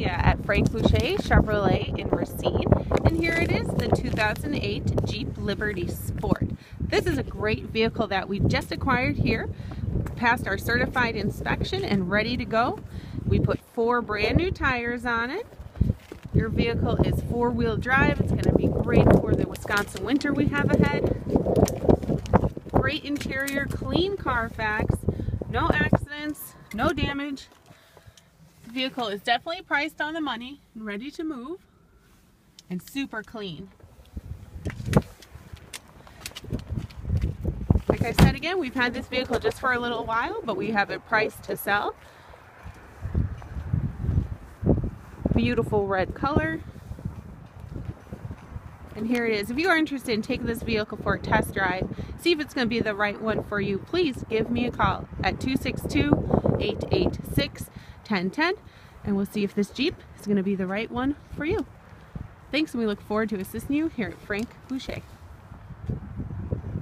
Julia at Frank Boucher Chevrolet in Racine and here it is the 2008 Jeep Liberty Sport. This is a great vehicle that we just acquired here passed our certified inspection and ready to go. We put four brand new tires on it. Your vehicle is four-wheel drive. It's going to be great for the Wisconsin winter we have ahead. Great interior, clean Carfax, no accidents, no damage. Vehicle is definitely priced on the money, and ready to move, and super clean. Like I said again, we've had this vehicle just for a little while, but we have it priced to sell. Beautiful red color. And here it is. If you are interested in taking this vehicle for a test drive, see if it's going to be the right one for you, please give me a call at 262-886-1010 and we'll see if this Jeep is going to be the right one for you. Thanks and we look forward to assisting you here at Frank Boucher.